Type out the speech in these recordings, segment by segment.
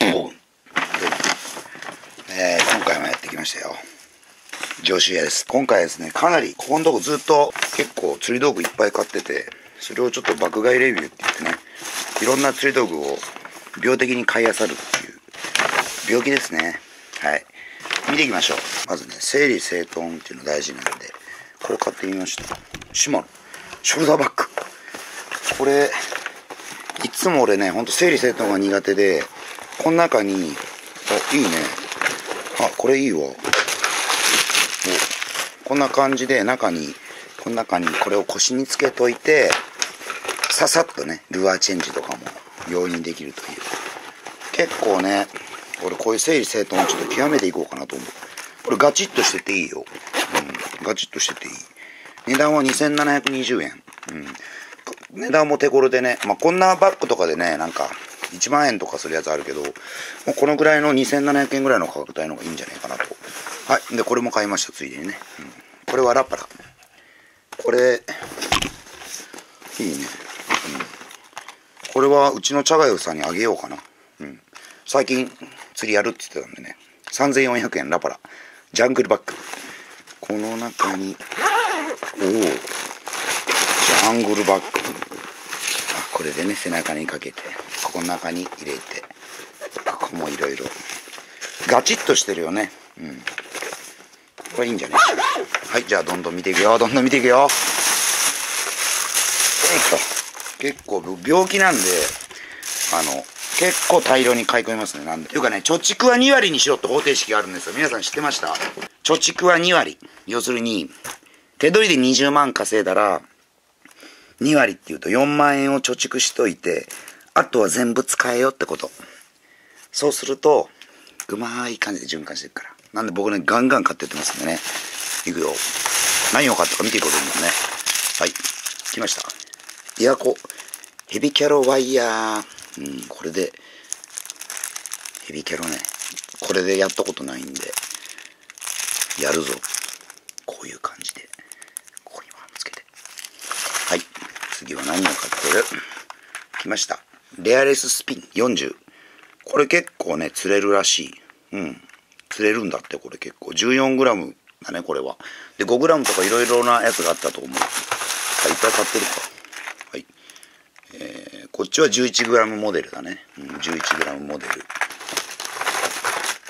ボンえー、今回もやってきましたよ。上州屋です。今回ですねかなりここのとこずっと結構釣り道具いっぱい買っててそれをちょっと爆買いレビューって言ってねいろんな釣り道具を病的に買い漁るっていう病気ですね。はい。見ていきましょう。まずね整理整頓っていうの大事なんでこれ買ってみました。シマノショルダーバッグ。これいつも俺ねほんと整理整頓が苦手でこの中にあいいね。あこれいいわ。おこんな感じで中にこの中にこれを腰につけといてささっとねルアーチェンジとかも容易にできるという。結構ね俺こういう整理整頓ちょっと極めていこうかなと思う。これガチッとしてていいよ、うん、ガチッとしてていい。値段は2720円、うん、値段も手頃でね、まあ、こんなバッグとかでねなんか1万円とかするやつあるけどもうこのぐらいの2700円ぐらいの価格帯の方がいいんじゃないかなと。はい。でこれも買いましたついでにね、うん、これはラッパラこれいいね、うん、これはうちの茶がゆさんにあげようかな、うん、最近釣りやるって言ってたんでね。3400円ラパラジャングルバッグ。この中におお。ジャングルバッグ。これでね背中にかけて。この中に入れてここもいろいろガチッとしてるよね。うん。これいいんじゃない？はいじゃあどんどん見ていくよ。どんどん見ていくよ。結構病気なんであの結構大量に買い込みますね。なんでというかね貯蓄は2割にしろって方程式があるんですよ。皆さん知ってました？貯蓄は2割。要するに手取りで20万稼いだら2割っていうと4万円を貯蓄しといてあとは全部使えよってこと。そうするとうまい感じで循環していくから。なんで僕ねガンガン買ってってますんでね。いくよ。何を買ったか見ていこうと思うね。はい。来ました。イヤコヘビキャロワイヤー。うんこれで。ヘビキャロね。これでやったことないんで。やるぞ。こういう感じで。ここにワームつけて。はい。次は何を買ってる？来ました。レアレススピン40これ結構ね釣れるらしい。うん。釣れるんだってこれ結構。14g だねこれは。で 5g とかいろいろなやつがあったと思う。はいいっぱい買ってるか。はい。えー、こっちは 11g モデルだね、うん、11g モデル。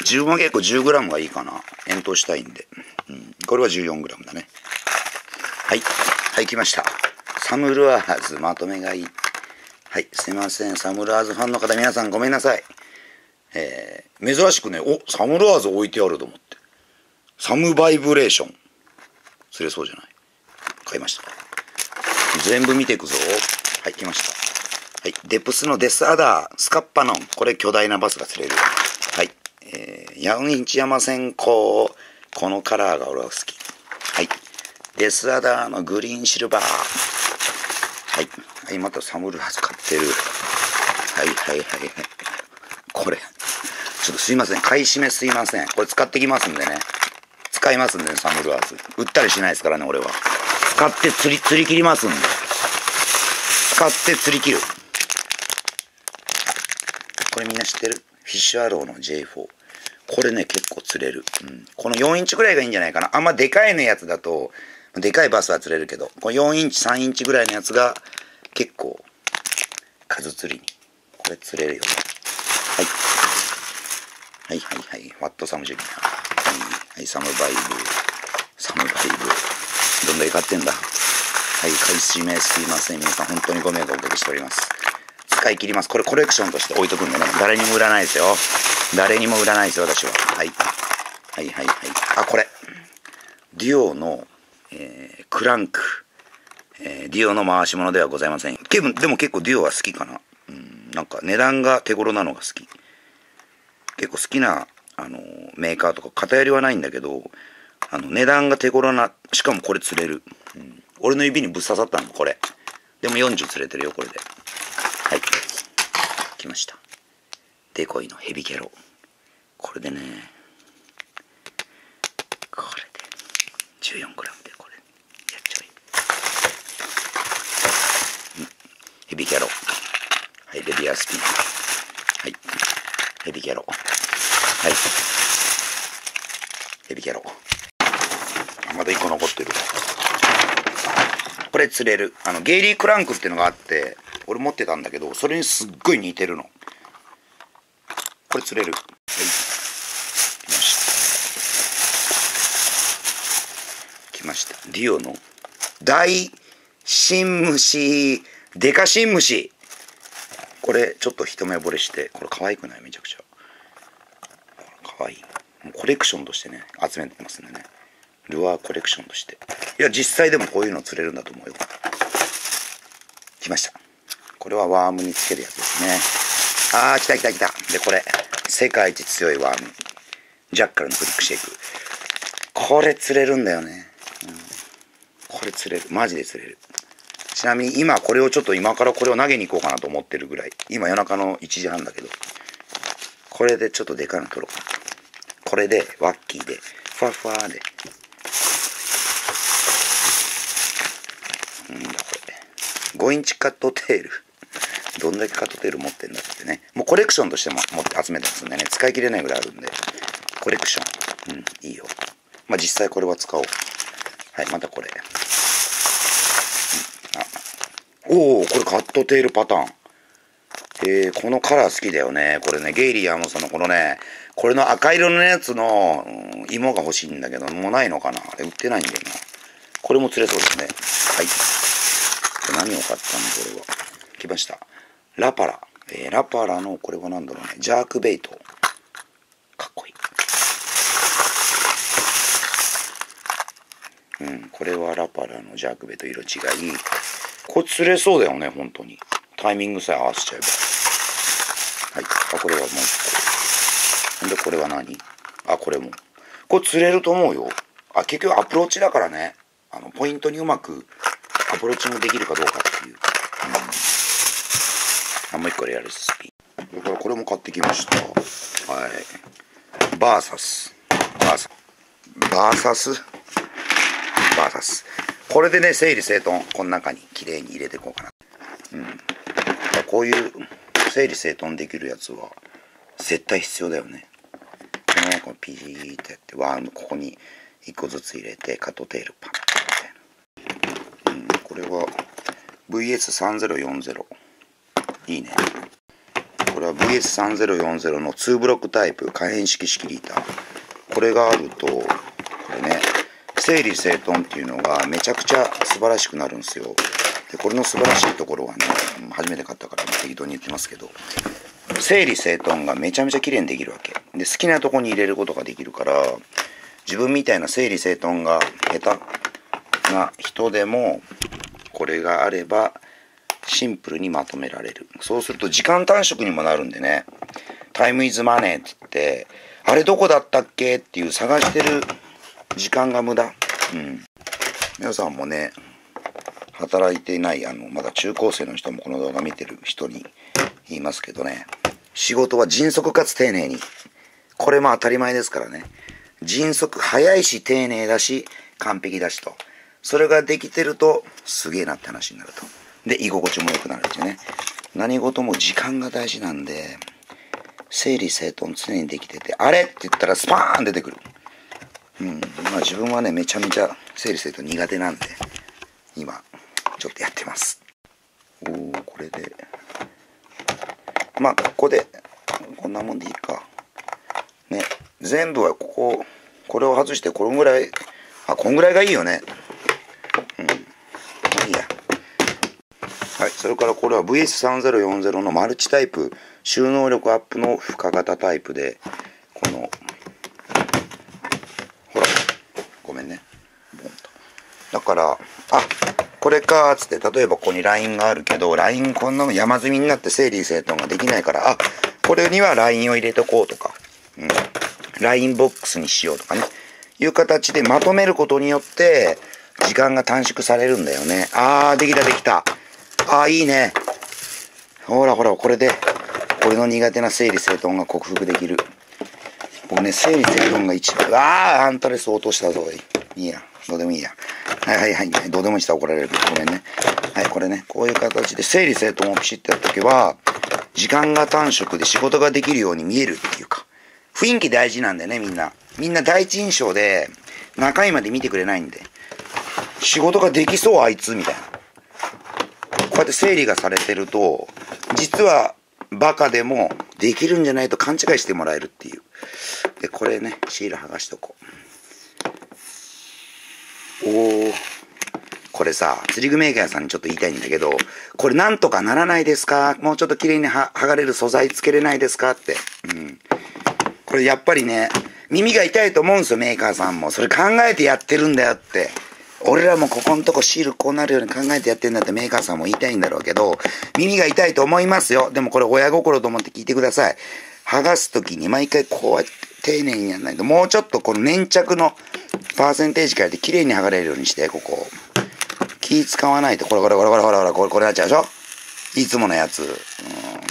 自分は結構 10g がいいかな。遠投したいんで、うん、これは 14g だね。はい。はい来ました。サムルアーズまとめがいい。はいすいません。サムルアーズファンの方皆さんごめんなさい。えー、珍しくねおサムルアーズ置いてあると思って。サムバイブレーション。釣れそうじゃない。買いました。全部見ていくぞ。はい来ました。はいデプスのデスアダースカッパノン。これ巨大なバスが釣れる。はいえー、ヤウンインチ山線香このカラーが俺は好き。はいデスアダーのグリーンシルバー。はい。はいまたサムルアーズ買ってるはいはいはいはいこれちょっとすいません。買い占めすいません。これ使ってきますんでね。使いますんでね、サムルアーズ。売ったりしないですからね、俺は。使って釣り、釣り切りますんで。使って釣り切る。これみんな知ってる？フィッシュアローの J4。これね、結構釣れる。うん。この4インチぐらいがいいんじゃないかな。あんまでかいのやつだと、でかいバスは釣れるけど、この4インチ、3インチぐらいのやつが、結構、数釣りに。これ釣れるよね。はい。はいはいはい。ワットサムジュニア。はい、はい、サムバイブ。サムバイブ。どんだけ買ってんだ。はい、買い占めすいません。皆さん本当にご迷惑おかけしております。使い切ります。これコレクションとして置いとくんでね。誰にも売らないですよ。誰にも売らないですよ、私は。はい。はいはいはい。あ、これ。デュオの、えー、クランク。えー、デュオの回し物ではございません。でもでも結構デュオは好きかな。うん、なんか値段が手頃なのが好き。結構好きな、あのメーカーとか偏りはないんだけどあの値段が手頃なしかもこれ釣れる、うん、俺の指にぶっ刺さったのこれ。でも40釣れてるよこれで。はい。来ました。デコイのヘビケロ。これでねこれで。14g でこれやっちゃい、うん、ヘビケロはいレビアスピンはいヘビキャロ。はい。ヘビキャロ。まだ1個残ってる。これ釣れる。あの、ゲイリークランクっていうのがあって、俺持ってたんだけど、それにすっごい似てるの。これ釣れる。はい。来ました。来ました。ディオの大新虫、デカ新虫。これちょっと一目惚れして、これ可愛くない？めちゃくちゃ。可愛い。もうコレクションとしてね、集めてますんでね。ルアーコレクションとして。いや、実際でもこういうの釣れるんだと思うよ。来ました。これはワームにつけるやつですね。あー、来た来た来た。で、これ。世界一強いワーム。ジャッカルのフリックシェイク。これ釣れるんだよね。うん、これ釣れる。マジで釣れる。ちなみに今これをちょっと今からこれを投げに行こうかなと思ってるぐらい。今夜中の1時半だけど。これでちょっとでかいの取ろうかな。これで、ワッキーで、ふわふわで。うんだこれ。5インチカットテール。どんだけカットテール持ってんだってね。もうコレクションとしても持って集めてますんでね。使い切れないぐらいあるんで。コレクション。うん、いいよ。まあ実際これは使おう。はい、またこれ。おお、これカットテールパターン。えー、このカラー好きだよね。これね、ゲイリー山本さんのこのね、これの赤色のやつの、うん、芋が欲しいんだけど、もうないのかな？あれ売ってないんだよな。これも釣れそうですね。はい。何を買ったの？これは。来ました。ラパラ。えー、ラパラの、これは何だろうね。ジャークベイト。かっこいい。うん、これはラパラのジャークベイト色違い。これ釣れそうだよね、本当に。タイミングさえ合わせちゃえば。はい。あ、これはもう一個。んで、これは何？あ、これも。これ釣れると思うよ。あ、結局アプローチだからね。あの、ポイントにうまくアプローチングできるかどうかっていう。うんあもう一個レアルスピンそれからこれも買ってきましたはいバーサスバーサスバーサス？これでね整理整頓。この中に綺麗に入れていこうかな。うん。こういう整理整頓できるやつは絶対必要だよね。このこのピーってやってワームここに1個ずつ入れてカットテールパンみたいな、うん、これは VS3040 いいね。これは VS3040 の2ブロックタイプ。可変式式リーター。これがあるとこれね整理整頓っていうのがめちゃくちゃ素晴らしくなるんですよ。でこれの素晴らしいところはね初めて買ったから適当に言ってますけど整理整頓がめちゃめちゃ綺麗にできるわけ。で好きなとこに入れることができるから自分みたいな整理整頓が下手な人でもこれがあればシンプルにまとめられる。そうすると時間短縮にもなるんでね、タイムイズマネーって言って、あれどこだったっけっていう探してる時間が無駄。うん。皆さんもね、働いていない、あの、まだ中高生の人もこの動画見てる人に言いますけどね、仕事は迅速かつ丁寧に。これも当たり前ですからね。迅速、早いし丁寧だし、完璧だしと。それができてると、すげえなって話になると。で、居心地も良くなるっていうね。何事も時間が大事なんで、整理整頓常にできてて、あれって言ったらスパーン出てくる。うん。まあ自分はね、めちゃめちゃ整理整頓苦手なんで、今、ちょっとやってます。おー、これで。まあ、ここで、こんなもんでいいか。ね、全部はここ、これを外してこのぐらい、あ、こんぐらいがいいよね。うん。いいやはい、それからこれは VS3040 のマルチタイプ収納力アップの深型タイプでこのほらごめんねボンとだからあこれかっつって例えばここにラインがあるけどラインこんなの山積みになって整理整頓ができないからあこれにはラインを入れとこうとか、うん、ラインボックスにしようとかねいう形でまとめることによって時間が短縮されるんだよねあーできたできたああ、いいね。ほらほら、これで、俺の苦手な整理整頓が克服できる。僕ね、整理整頓が一番、ああ、アンタレス落としたぞ。いいや。どうでもいいや。はいはいはい。どうでもいいしたら怒られる。ごめんね。はい、これね、こういう形で整理整頓をピシッとやっとけば、時間が短縮で仕事ができるように見えるっていうか、雰囲気大事なんだよね、みんな。みんな第一印象で、中身まで見てくれないんで。仕事ができそう、あいつ、みたいな。こうやって整理がされてると、実は、バカでもできるんじゃないと勘違いしてもらえるっていう。で、これね、シール剥がしとこう。おー。これさ、釣り具メーカーさんにちょっと言いたいんだけど、これなんとかならないですか？もうちょっと綺麗に剥がれる素材つけれないですか？って。うん。これやっぱりね、耳が痛いと思うんですよ、メーカーさんも。それ考えてやってるんだよって。俺らもここのとこシールこうなるように考えてやってんだってメーカーさんも言いたいんだろうけど、耳が痛いと思いますよ。でもこれ親心と思って聞いてください。剥がすときに毎回こうやって丁寧にやらないと、もうちょっとこの粘着のパーセンテージ変えて綺麗に剥がれるようにして、ここ。気使わないと、これこれこれこれこれこれこれこれなっちゃうでしょいつものやつ。うん、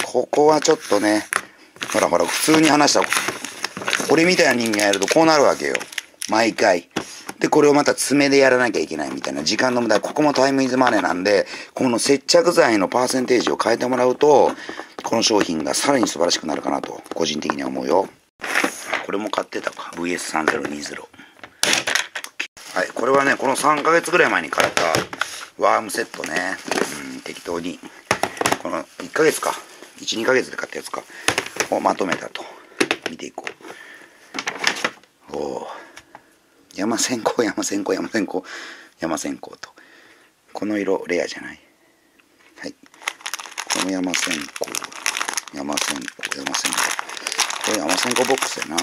ここはちょっとね、ほらほら、普通に話した俺みたいな人間やるとこうなるわけよ。毎回。で、これをまた爪でやらなきゃいけないみたいな時間の無駄。ここもタイムイズマネーなんで、この接着剤のパーセンテージを変えてもらうと、この商品がさらに素晴らしくなるかなと、個人的には思うよ。これも買ってたか。VS3020。はい、これはね、この3ヶ月ぐらい前に買ったワームセットね。うん、適当に。この1ヶ月か。1、2ヶ月で買ったやつか。をまとめたと。見ていこう。おお。山線香山線香山線香山線香とこの色レアじゃない？はいこの山線香山線香山線香これ山線香ボックスやな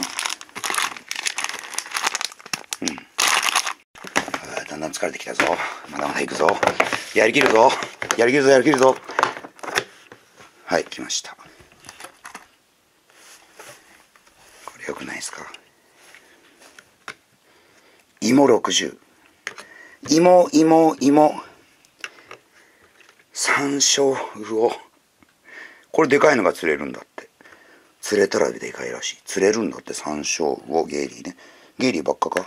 うんだんだん疲れてきたぞまだまだ行くぞやりきるぞやりきるぞやりきるぞはい来ましたこれよくないですか？芋60。芋、芋、芋。山椒魚。これでかいのが釣れるんだって。釣れたらでかいらしい。釣れるんだって山椒魚、ゲイリーね。ゲイリーばっかか？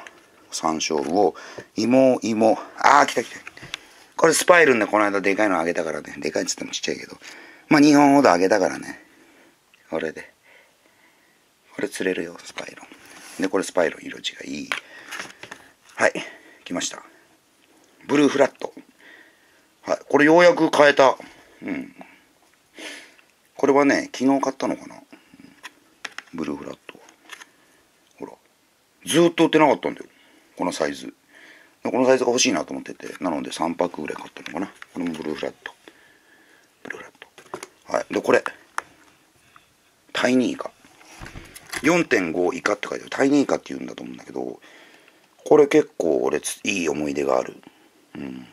山椒魚、芋、芋。あー、来た来た。これスパイルンでこの間でかいのあげたからね。でかいっつってもちっちゃいけど。まあ2本ほどあげたからね。これで。これ釣れるよ、スパイロン。で、これスパイロン色違いい。はい来ましたブルーフラットはいこれようやく変えたうんこれはね昨日買ったのかな、ブルーフラットほらずっと売ってなかったんだよこのサイズこのサイズが欲しいなと思っててなので3パックぐらい買ったのかなこれもブルーフラットブルーフラットはいでこれタイニーイカ4.5以下って書いてあるタイニーイカって言うんだと思うんだけどこれ結構俺いい思い出がある。うん。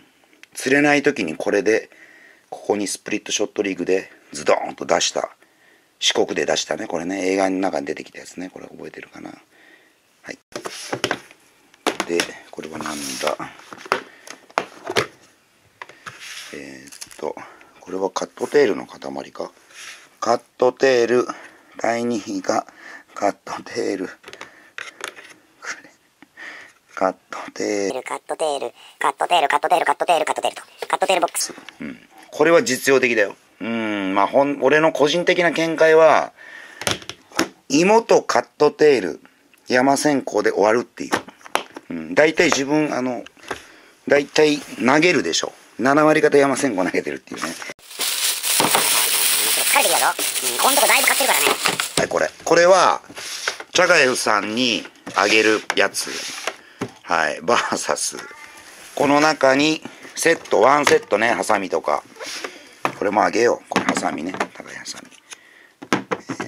釣れない時にこれで、ここにスプリットショットリーグでズドーンと出した。四国で出したね。これね、映画の中に出てきたやつね。これ覚えてるかな。はい。で、これはなんだ？えー、っと、これはカットテールの塊か？カットテール、第2位がカットテール。カットテール、カットテール、カットテール、カットテール、カットテール、カットテールと。カットテールボックス。うん。これは実用的だよ。うん、まあ、ほん、俺の個人的な見解は、芋とカットテール、山線香で終わるっていう。うん、大体自分、あの、大体投げるでしょ。7割方山線香投げてるっていうね。疲れてきたぞ。うん、こんとこだいぶ買ってるからね。はい、これ。これは、チャガエフさんにあげるやつ。はい、バーサス。この中に、セット、ワンセットね、ハサミとか。これもあげよう。これハサミね。高いハサミ。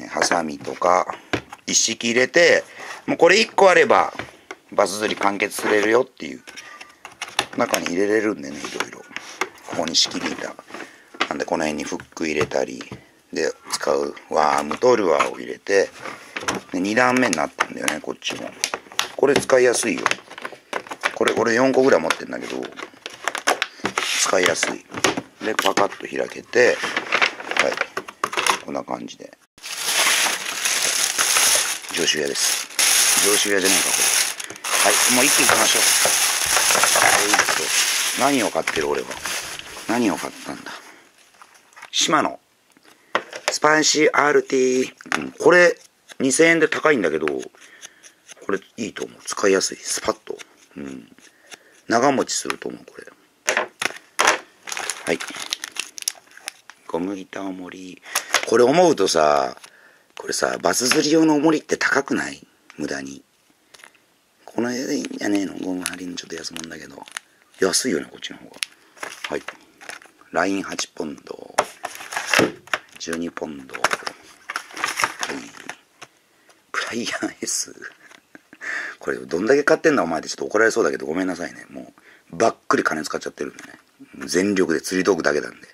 えー、ハサミとか、一式入れて、もうこれ1個あれば、バス釣り完結すれるよっていう。中に入れれるんでね、いろいろ。ここに仕切り板。なんでこの辺にフック入れたり、で、使うワームとルアーを入れて、で2段目になったんだよね、こっちも。これ使いやすいよ。これ俺4個ぐらい持ってんだけど使いやすいでパカッと開けてはいこんな感じで上州屋です上州屋じゃねえかこれはいもう一気に行きましょう。はいと何を買ってる俺は何を買ったんだ。島の。スパンシー RT、うん、これ2000円で高いんだけどこれいいと思う。使いやすい。スパッと。うん。長持ちすると思うこれ。はい。ゴムギター重りこれ思うとさこれさバス釣り用の重りって高くない？無駄に。この絵でいいんじゃねえのゴム張りのちょっと安物だけど。安いよねこっちの方が。はい。ライン8ポンド。12ポンド。はいプライヤー S これどんだけ買ってんだお前ってちょっと怒られそうだけどごめんなさいね。もうばっくり金使っちゃってるんでね。全力で釣り道具だけなんで。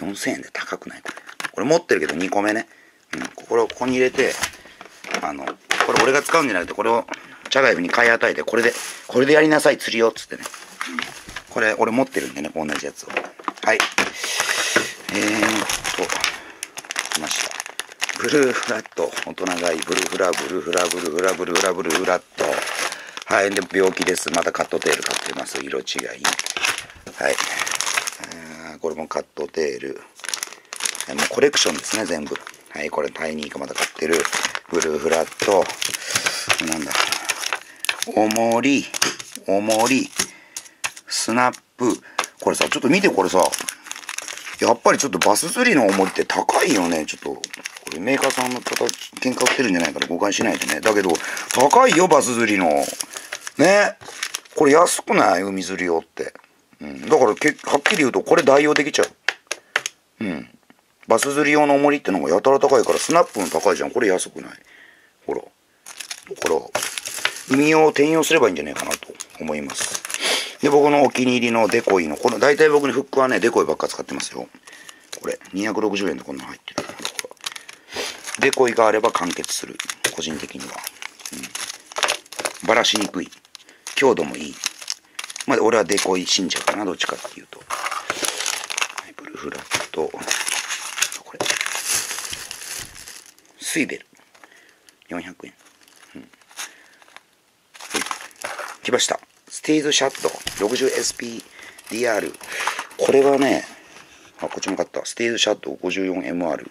4000円で高くない？これ。これ持ってるけど2個目ね。うん。これをここに入れてあのこれ俺が使うんじゃなくてこれをチャガイブに買い与えてこれでこれでやりなさい釣りよっつってね。これ俺持ってるんでね同じやつを。はい。えー、っと来ました。ブルーフラット。大人買い。ブルーフラブルーフラブルーフラブルーフラブルーフラット。はい。で病気です。またカットテール買ってます。色違い。はい。これもカットテール。もうコレクションですね全部。はい。これタイニーがまた買ってる。ブルーフラット。なんだ。重り重りスナップ。これさちょっと見てこれさ。やっぱりちょっとバス釣りの重りって高いよね。ちょっとこれメーカーさんの方喧嘩売ってるんじゃないから誤解しないでね。だけど高いよバス釣りの。ね。これ安くない？海釣り用って。うん、だからけはっきり言うとこれ代用できちゃう。うん。バス釣り用の重りってのがやたら高いからスナップも高いじゃん。これ安くない？ほら。だから海を転用すればいいんじゃないかなと思いますで僕のお気に入りのデコイのこの大体僕のフックはねデコイばっか使ってますよこれ260円でこんなの入ってるデコイがあれば完結する個人的には、うん、バラしにくい強度もいいまあ、俺はデコイ信者かな、どっちかっていうと。はい、ブルフラット。これ。スイベル。400円。うん。来ました。スティーズシャッド 60SPDR。これはね、あ、こっちも買った。スティーズシャッド 54MR。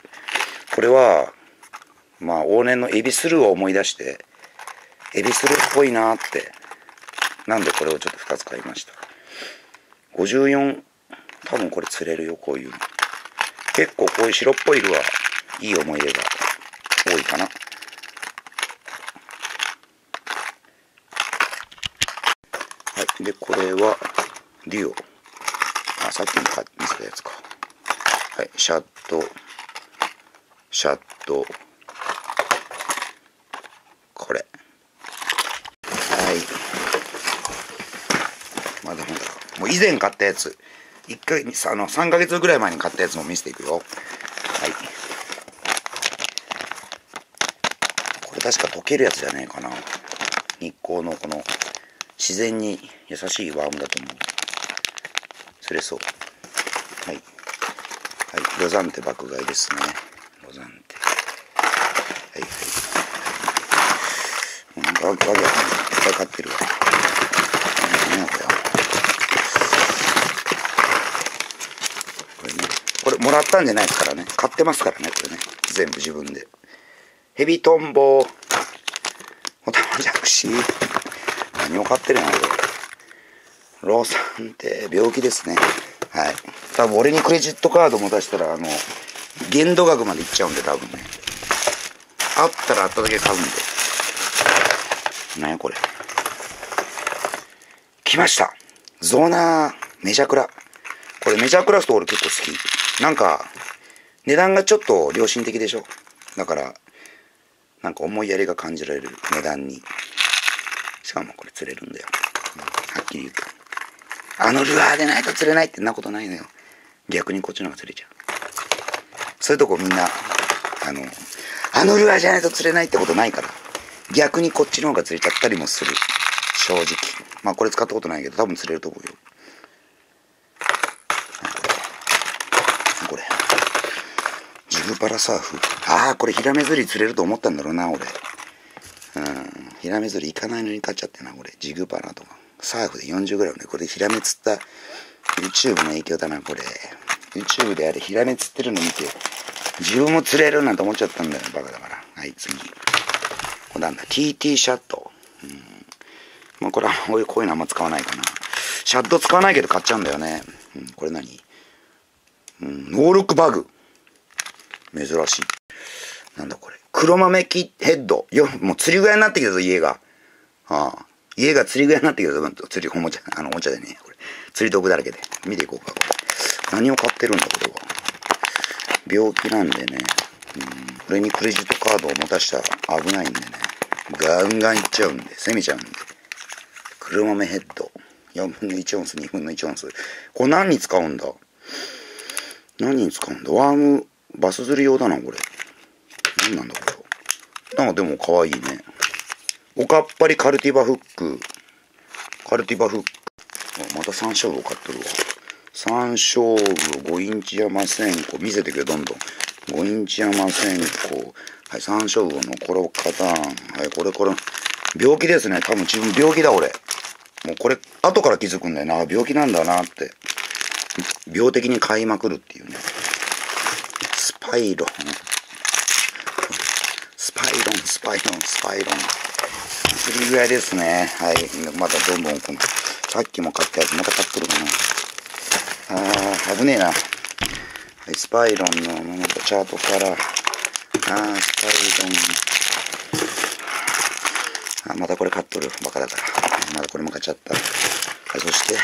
これは、まあ、往年のエビスルーを思い出して、エビスルーっぽいなってなんでこれをちょっと2つ買いました54多分これ釣れるよこういう結構こういう白っぽい色はいい思い出が多いかなはいでこれはデュオあさっきも見せたやつかはいシャットシャットこれはい。まだまだ。もう以前買ったやつ。1回、あの、3ヶ月ぐらい前に買ったやつも見せていくよ。はい。これ確か溶けるやつじゃねえかな。日光のこの、自然に優しいワームだと思う。釣れそう。はい。はい。ロザンテ爆買いですね。ロザンテ。はいはい。なんかわけわかんない。いっぱい買ってるわ。これねこれもらったんじゃないですからね買ってますからねこれね全部自分でヘビトンボおたまじゃくし何を買ってるのローサンって病気ですね。はい。多分俺にクレジットカードも出したらあの限度額までいっちゃうんで多分ね。あったらあっただけ買うんで。何やこれ。来ました。ゾーナーメジャクラ。これメジャクラフト俺結構好き。なんか、値段がちょっと良心的でしょ。だから、なんか思いやりが感じられる値段に。しかもこれ釣れるんだよ。うん、はっきり言うと。あのルアーでないと釣れないってんなことないのよ。逆にこっちの方が釣れちゃう。そういうとこみんな、あの、あのルアーじゃないと釣れないってことないから。逆にこっちの方が釣れちゃったりもする。正直。まあこれ使ったことないけど多分釣れると思うよこれジ。グパラサーフ。ああ、これヒラメ釣り釣れると思ったんだろうな、俺。うん。ヒラメ釣り行かないのに買っちゃってな、これ。ジグパラとか。サーフで 40g で、これヒラメ釣った YouTube の影響だな、これ。YouTube であれ、ヒラメ釣ってるの見て、自分も釣れるなんて思っちゃったんだよ、バカだから。はい、次。これなんだ、TT シャット。うん。まあ、これは、こういうこういうのあんま使わないかな。シャット使わないけど買っちゃうんだよね。うん、これ何？うん、ノールックバグ。珍しい。なんだこれ。黒豆キヘッド。よ、もう釣り具屋になってきたぞ、家が。ああ。家が釣り具屋になってきたぞ、釣り、おもちゃ、あの、おもちゃでね。これ。釣り道具だらけで。見ていこうか、これ。何を買ってるんだ、これは。病気なんでね。うん。これにクレジットカードを持たしたら危ないんでね。ガンガンいっちゃうんで、攻めちゃうんで。黒豆ヘッド。4分の1オンス、2分の1オンス。これ何に使うんだ？何に使うんだ？ワーム、バス釣り用だな、これ。何なんだ、これ。なんかでも可愛いね。おかっぱりカルティバフック。カルティバフック。また山椒魚買っとるわ。山椒魚5インチ山線香。見せてくれ、どんどん。5インチ山線香。はい、山椒魚のコロカターン。はい、これこれ。病気ですね。多分自分病気だ、俺。もうこれ、後から気づくんだよな。病気なんだなって。病的に買いまくるっていうね。スパイロン。スパイロン、スパイロン、スパイロン。釣り具合ですね。はい。またどんどん、さっきも買ったやつまた買ってるかな。あー、危ねえな。はい、スパイロンのまたチャートから、あー、スパイロン。あ、またこれ買っとる。バカだから。まだこれも買っちゃった。はい、そして、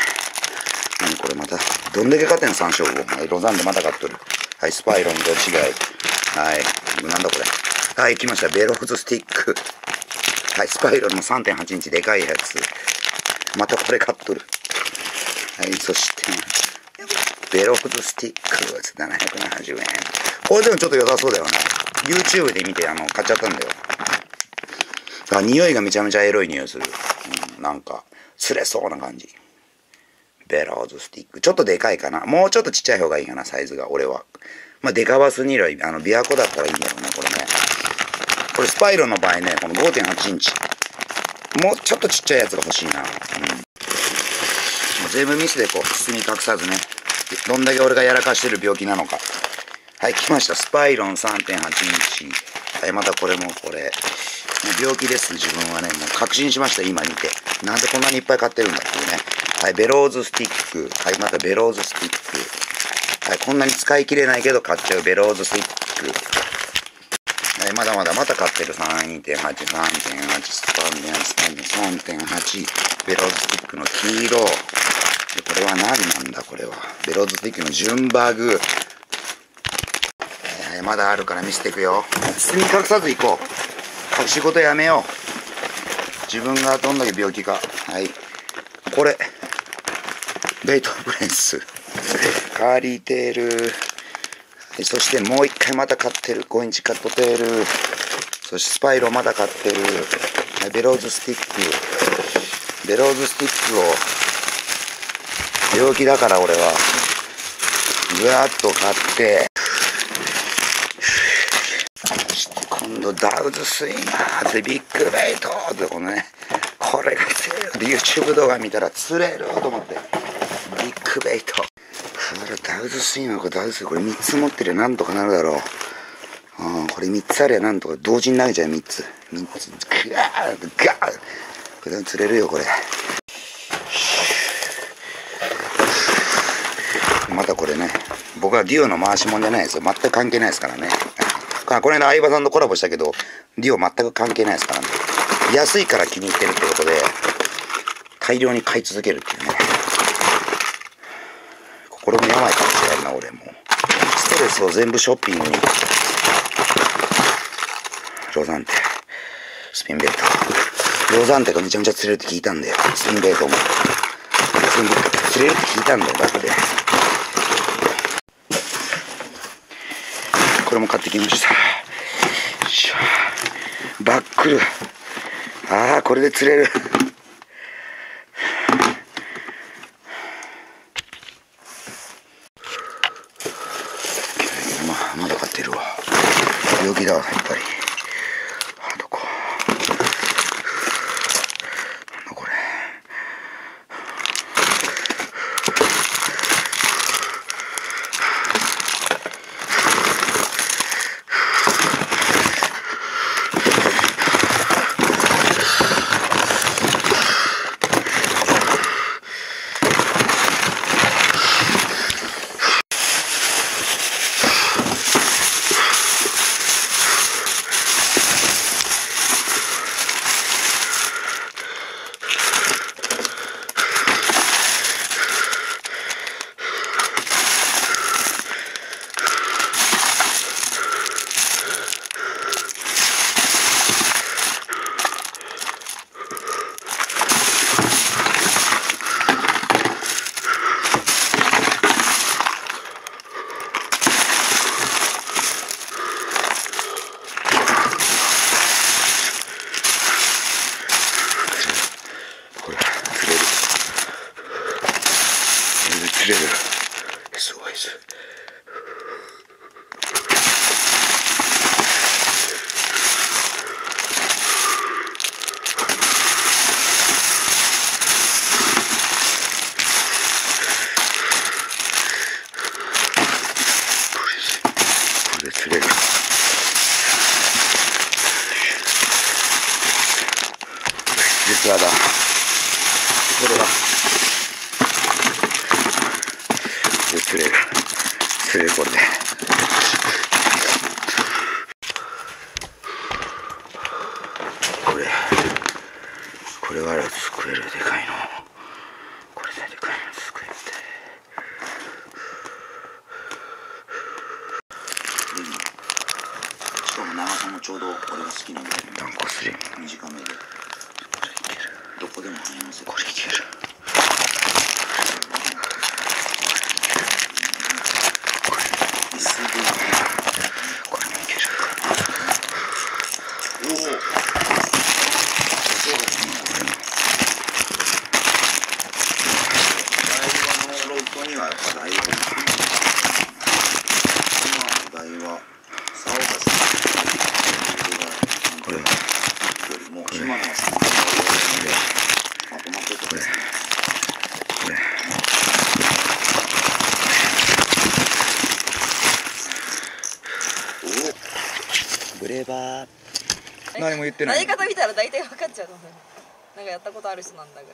何これまた、どんだけ勝てん山椒魚。はい、ロザンでまた買っとる。はい、スパイロンと違い。はい、なんだこれ。はい、来ました。ベローズスティック。はい、スパイロンの3.8インチでかいやつ。またこれ買っとる。はい、そして、ベローズスティック770円。これでもちょっと良さそうだよね。YouTube で見て、あの、買っちゃったんだよ。あ、匂いがめちゃめちゃエロい匂いする。うん、なんか、釣れそうな感じ。ベローズスティック。ちょっとでかいかな。もうちょっとちっちゃい方がいいかな、サイズが、俺は。まあ、デカバスニラ、あの、琵琶湖だったらいいんだろうね、これね。これスパイロの場合ね、この5.8インチ。もうちょっとちっちゃいやつが欲しいな。うん。もう全部ミスでこう、包み隠さずね。どんだけ俺がやらかしてる病気なのか。はい、来ました。スパイロン3.8インチ。はい、またこれもこれ。もう病気です、自分はね。もう確信しました、今見て。なんでこんなにいっぱい買ってるんだっていうね。はい、ベローズスティック。はい、またベローズスティック。はい、こんなに使い切れないけど買っちゃうベローズスティック。はい、まだまだまた買ってる。3.8、3.8、3.8、3.8、ベロズスティックの黄色。でこれは何なんだ、これは。ベロズスティックの純バグ。はい、まだあるから見せていくよ。包み隠さず行こう。隠し事やめよう。自分がどんだけ病気か。はい。これ。ベイトブレンス。カーリーテール。そしてもう一回また買ってる。5インチカットテール。そしてスパイロまだ買ってる。ベローズスティック。ベローズスティックを、病気だから俺は、ぐわっと買って、そして今度ダウズスイマーズビッグベイトってこのね、これが釣れる。YouTube 動画見たら釣れると思って。ビッグベイト。これダウズスイマーこれダウズこれ3つ持ってりゃなんとかなるだろう。うん、これ3つありゃなんとか同時に投げちゃう3つ。3つ。ガーガーこれ釣れるよこれ。またこれね、僕はデュオの回しもんじゃないですよ。全く関係ないですからね。この間相葉さんとコラボしたけど、デュオ全く関係ないですからね。安いから気に入ってるってことで、大量に買い続けるっていうね。心の病かもしれんな、俺も。ストレスを全部ショッピングに。ロザンテ。スピンベイト。ロザンテがめちゃめちゃ釣れるって聞いたんだよ。スピンベイトも。釣れるって聞いたんだよ、だって。これも買ってきました。バックル。ああ、これで釣れる。Gênero. Isso, isso. 長さもちょうど俺が好きなんだよ断固スリム短めで。どこでも入りますこれいけるこれもいけるおお台湾のロッドにはやっぱ台湾今の台は竿がこれはよりも今のはまとまっててですねこれおブレバー何も言ってない。投げ方見たら大体分かっちゃうと思う。なんかやったことある人なんだぐらい。